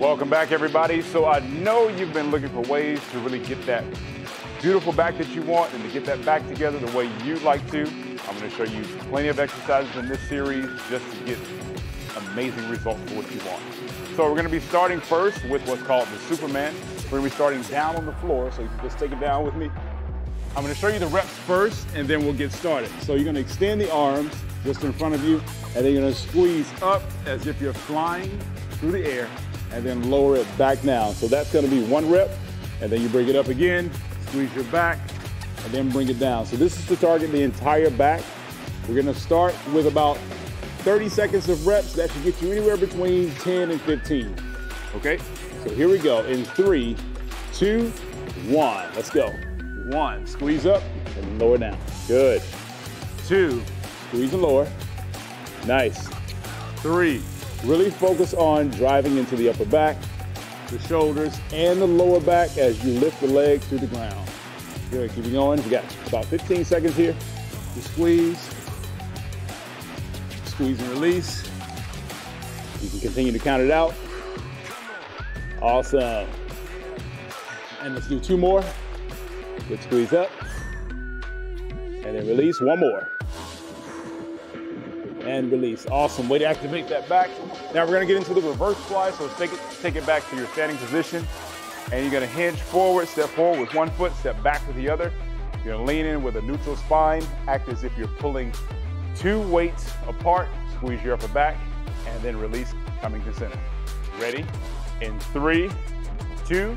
Welcome back, everybody. So I know you've been looking for ways to really get that beautiful back that you want and to get that back together the way you'd like to. I'm going to show you plenty of exercises in this series just to get amazing results for what you want. So we're going to be starting first with what's called the Superman. We're going to be starting down on the floor, so you can just take it down with me. I'm going to show you the reps first, and then we'll get started. So you're going to extend the arms just in front of you, and then you're going to squeeze up as if you're flying through the air, and then lower it back down. So that's going to be one rep, and then you bring it up again, squeeze your back, and then bring it down. So this is to target the entire back. We're gonna start with about 30 seconds of reps. That should get you anywhere between 10 and 15. Okay? So here we go. In three, two, one. Let's go. One, squeeze up and lower down. Good. Two, squeeze and lower. Nice. Three, really focus on driving into the upper back, the shoulders, and the lower back as you lift the legs to the ground. Good, keep it going. We got about 15 seconds here. You squeeze, squeeze and release. You can continue to count it out. Awesome. And let's do two more. Good squeeze up. And then release, one more. And release, awesome. Way to activate that back. Now we're gonna get into the reverse fly, so take it, take it back to your standing position. And you're gonna hinge forward, step forward with one foot, step back with the other. You're gonna lean in with a neutral spine, act as if you're pulling two weights apart, squeeze your upper back, and then release coming to center. Ready? In three, two,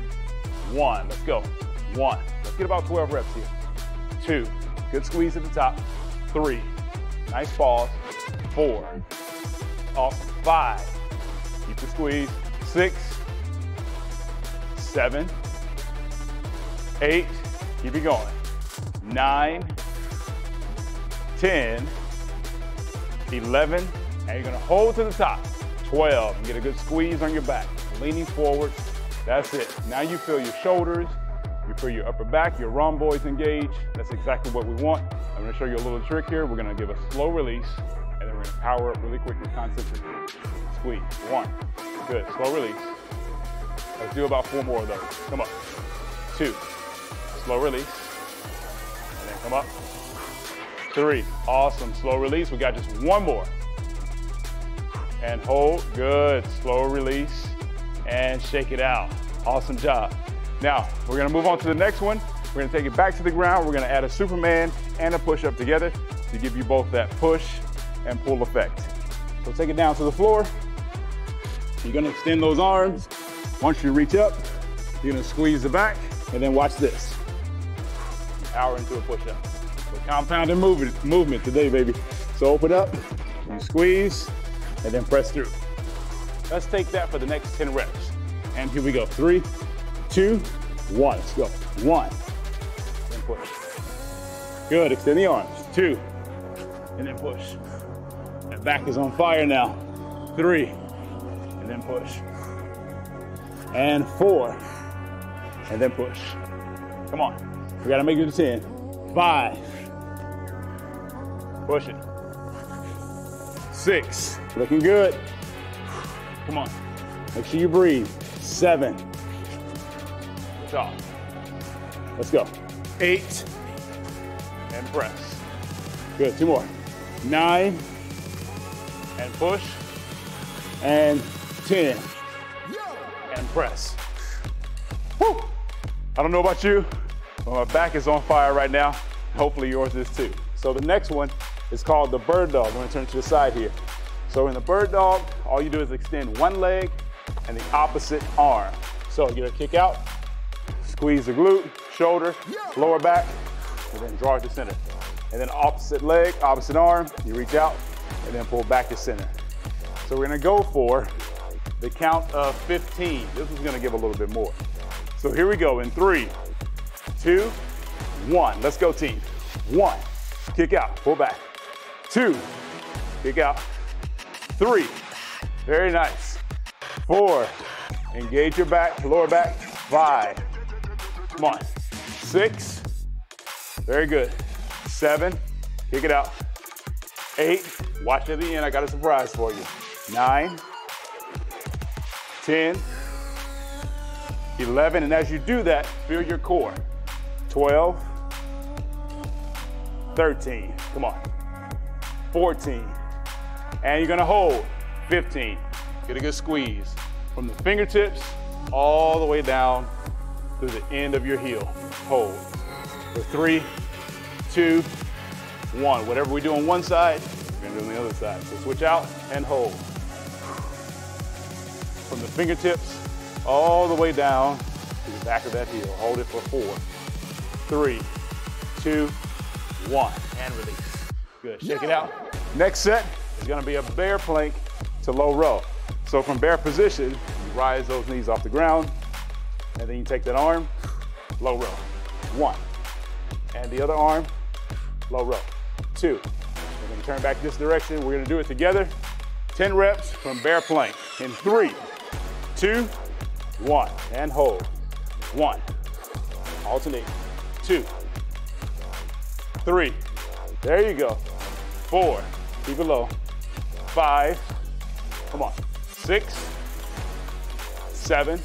one. Let's go. One. Let's get about 12 reps here. Two. Good squeeze at the top. Three. Nice pause. Four. Awesome. Five. Keep the squeeze. Six. Seven. Eight. Keep it going. Nine. Ten. 11, and you're gonna hold to the top. 12, and get a good squeeze on your back. Leaning forward, that's it. Now you feel your shoulders, you feel your upper back, your rhomboids engaged. That's exactly what we want. I'm gonna show you a little trick here. We're gonna give a slow release, and then we're gonna power up really quick quickly, concentrate. Squeeze, one, good, slow release. Let's do about four more of those. Come up, two, slow release, and then come up, three. Awesome, slow release. We got just one more. And hold, good, slow release, and shake it out. Awesome job. Now, we're gonna move on to the next one. We're gonna take it back to the ground. We're gonna add a Superman and a push-up together to give you both that push and pull effect. So take it down to the floor. You're gonna extend those arms. Once you reach up, you're gonna squeeze the back, and then watch this. Power into a push-up. Compounded movement, movement today, baby. So open up, you squeeze, and then press through. Let's take that for the next 10 reps. And here we go. Three, two, one. Let's go. One, then push. Good, extend the arms. Two, and then push. Back is on fire now. Three, and then push. And four, and then push. Come on. We gotta make it to 10. Five, Push it. Six. Looking good. Come on. Make sure you breathe. Seven. Top. Let's go. Eight. And press. Good. Two more. Nine. And push. And 10. And press. Woo! I don't know about you, but my back is on fire right now. Hopefully yours is too. So the next one is called the bird dog. I'm gonna turn to the side here. So in the bird dog, all you do is extend one leg and the opposite arm. So get a kick out, squeeze the glute, shoulder, lower back, and then draw it to center. And then opposite leg, opposite arm, you reach out, and then pull back to center. So we're gonna go for the count of 15. This is gonna give a little bit more. So here we go in three, two, one. Let's go team. One, kick out, pull back two, kick out, three, very nice, four, engage your back, lower back, five, come on, six, very good, seven, kick it out, eight, watch at the end, I got a surprise for you, nine, ten, 11, and as you do that, feel your core. 12, 13, come on. 14, and you're gonna hold. 15, get a good squeeze. From the fingertips all the way down to the end of your heel. Hold. For three, two, one. Whatever we do on one side, we're gonna do on the other side. So switch out and hold. From the fingertips all the way down to the back of that heel. Hold it for four, three, two, one, and release. Good, shake it out. Next set is gonna be a bear plank to low row. So from bear position, you rise those knees off the ground, and then you take that arm, low row. One. And the other arm, low row. Two. Turn back this direction. We're gonna do it together. 10 reps from bear plank in three, two, one. And hold. One. Alternate. Two. Three. There you go. Four. Keep it low. Five. Come on. Six. Seven.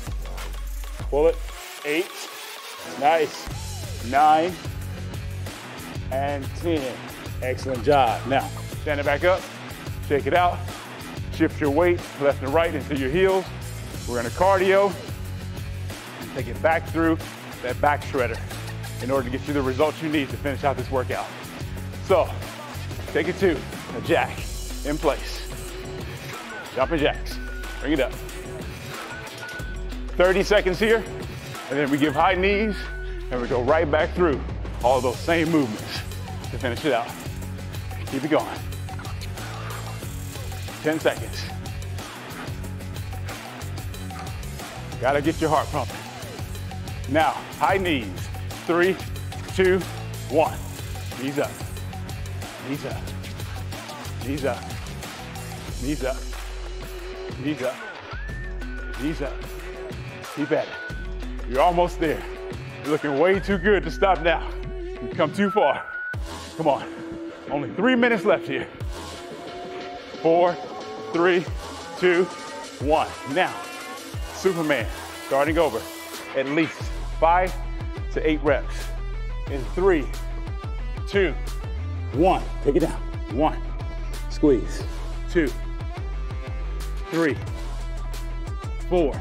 Pull it. Eight. Nice. Nine. And 10. Excellent job. Now, stand it back up. Shake it out. Shift your weight left and right into your heels. We're gonna cardio take it back through that back shredder in order to get you the results you need to finish out this workout. So, take it to a jack in place. Jumping jacks. Bring it up. 30 seconds here, and then we give high knees, and we go right back through all those same movements to finish it out. Keep it going. 10 seconds. Gotta get your heart pumping. Now, high knees. Three, two, one. Knees up. Knees up. Knees up. Knees up. Knees up. Knees up. Keep at it. You're almost there. You're looking way too good to stop now. You've come too far. Come on. Only three minutes left here. Four, three, two, one. Now, Superman, starting over. At least five to eight reps. In three, two, one. Take it down. One. Squeeze. Two, three, four.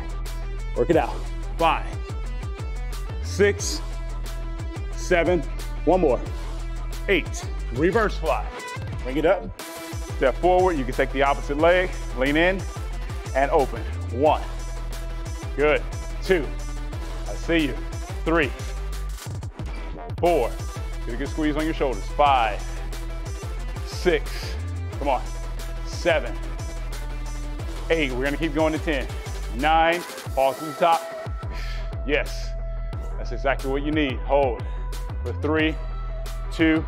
Work it out. Five, six, seven. One more. Eight. Reverse fly. Bring it up. Step forward. You can take the opposite leg. Lean in and open. One. Good. Two. I see you. Three. Four. Get a good squeeze on your shoulders. Five. Six. Come on. Seven. Eight. We're gonna keep going to 10. Nine. Fall to the top. Yes. That's exactly what you need. Hold. For three, two,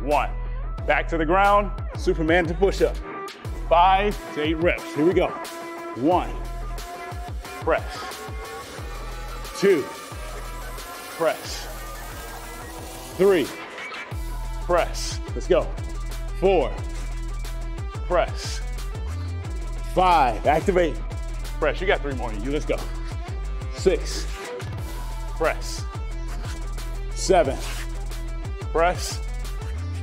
one. Back to the ground. Superman to push up. Five to eight reps. Here we go. One. Press. Two. Press. Three. Press. Let's go. Four. Press. Five. Activate. Press. You got three more in you. Let's go. Six. Press. Seven. Press.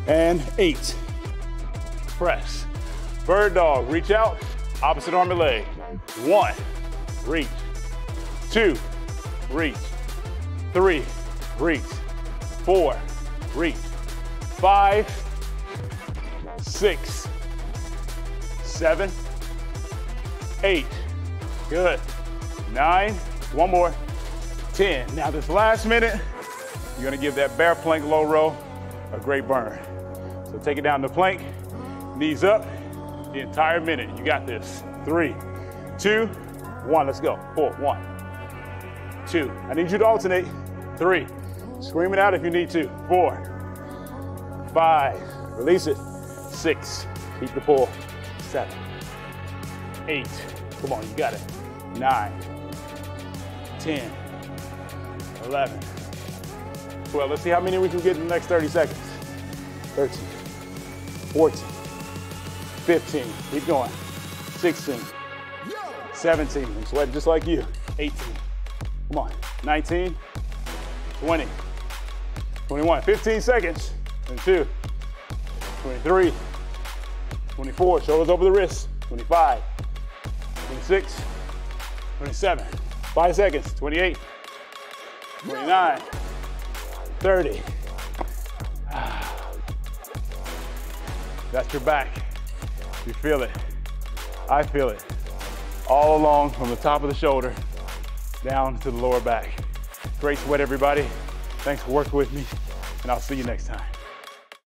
And eight. Press. Bird dog. Reach out. Opposite arm and leg. One. Reach. Two. Reach. Three. Reach. Four. Reach. Five. Six. Seven. Eight. Good. Nine. One more. 10. Now this last minute, you're gonna give that bear plank low row a great burn. So take it down the plank, knees up, the entire minute. You got this. Three, two, one. Let's go. Four, one, two. I need you to alternate. Three. Scream it out if you need to. Four, five. Release it. Six. Keep the pull. Seven, eight. Come on, you got it. Nine, 10, 11, 12. Let's see how many we can get in the next 30 seconds. 13, 14, 15. Keep going. 16, 17. I'm sweating just like you. 18, Come on. 19, 20, 21, 15 seconds. 22, 23, 24, shoulders over the wrists. 25, 26, 27, five seconds. 28, 29, 30. That's your back. You feel it. I feel it. All along from the top of the shoulder down to the lower back. Great sweat, everybody. Thanks for working with me, and I'll see you next time.